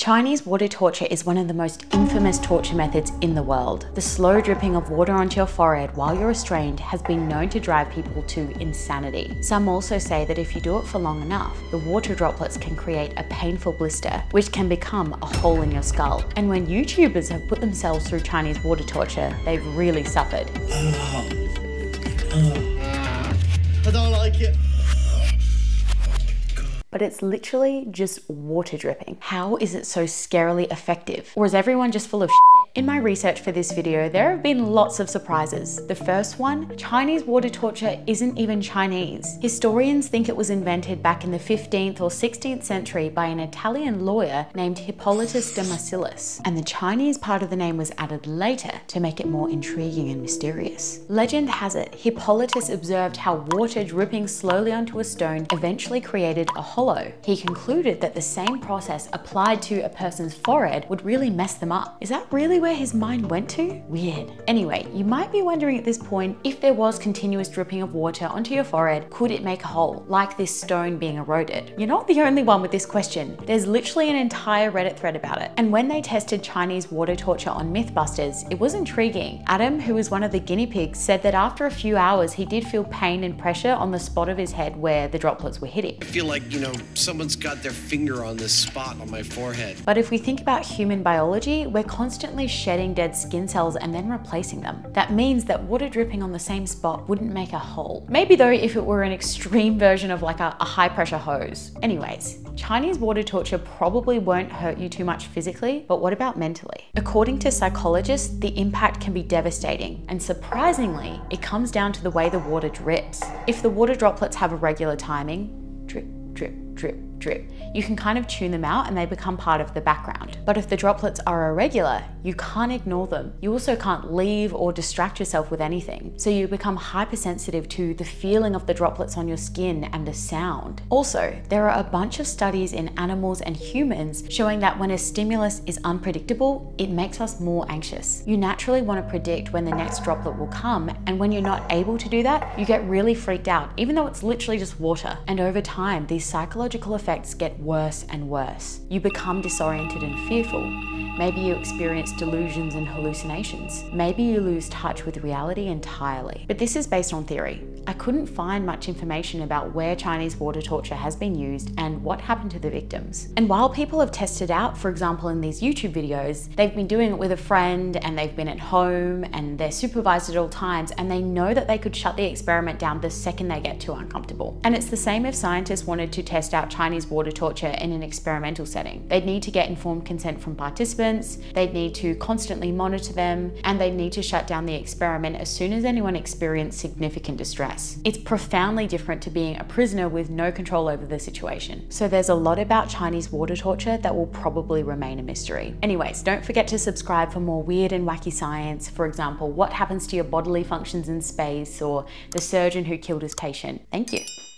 Chinese water torture is one of the most infamous torture methods in the world. The slow dripping of water onto your forehead while you're restrained has been known to drive people to insanity. Some also say that if you do it for long enough, the water droplets can create a painful blister, which can become a hole in your skull. And when YouTubers have put themselves through Chinese water torture, they've really suffered. I don't like it but it's literally just water dripping. How is it so scarily effective? Or is everyone just full of shit? In my research for this video, there have been lots of surprises. The first one, Chinese water torture isn't even Chinese. Historians think it was invented back in the 15th or 16th century by an Italian lawyer named Hippolytus de Marsiliis, and the Chinese part of the name was added later to make it more intriguing and mysterious. Legend has it, Hippolytus observed how water dripping slowly onto a stone eventually created a hollow. He concluded that the same process applied to a person's forehead would really mess them up. Is that really where his mind went to? Weird. Anyway, you might be wondering at this point, if there was continuous dripping of water onto your forehead, could it make a hole, like this stone being eroded? You're not the only one with this question. There's literally an entire Reddit thread about it. And when they tested Chinese water torture on Mythbusters, it was intriguing. Adam, who was one of the guinea pigs, said that after a few hours, he did feel pain and pressure on the spot of his head where the droplets were hitting. I feel like, you know, someone's got their finger on this spot on my forehead. But if we think about human biology, we're constantly shedding dead skin cells and then replacing them. That means that water dripping on the same spot wouldn't make a hole. Maybe though if it were an extreme version of like a, a high pressure hose. Anyways, Chinese water torture probably won't hurt you too much physically, but what about mentally? According to psychologists, the impact can be devastating, and surprisingly, it comes down to the way the water drips. If the water droplets have a regular timing, drip, drip, drip, drip. You can kind of tune them out and they become part of the background. But if the droplets are irregular, you can't ignore them. You also can't leave or distract yourself with anything. So you become hypersensitive to the feeling of the droplets on your skin and the sound. Also, there are a bunch of studies in animals and humans showing that when a stimulus is unpredictable, it makes us more anxious. You naturally want to predict when the next droplet will come, and when you're not able to do that, you get really freaked out, even though it's literally just water. And over time, these psychological effects get worse and worse. You become disoriented and fearful. Maybe you experience delusions and hallucinations. Maybe you lose touch with reality entirely. But this is based on theory. I couldn't find much information about where Chinese water torture has been used and what happened to the victims. And while people have tested out, for example, in these YouTube videos, they've been doing it with a friend and they've been at home and they're supervised at all times and they know that they could shut the experiment down the second they get too uncomfortable. And it's the same if scientists wanted to test out Chinese water torture in an experimental setting. They'd need to get informed consent from participants, they'd need to constantly monitor them, and they'd need to shut down the experiment as soon as anyone experienced significant distress. It's profoundly different to being a prisoner with no control over the situation. So there's a lot about Chinese water torture that will probably remain a mystery. Anyways, don't forget to subscribe for more weird and wacky science. For example, what happens to your bodily functions in space or the surgeon who killed his patient. Thank you.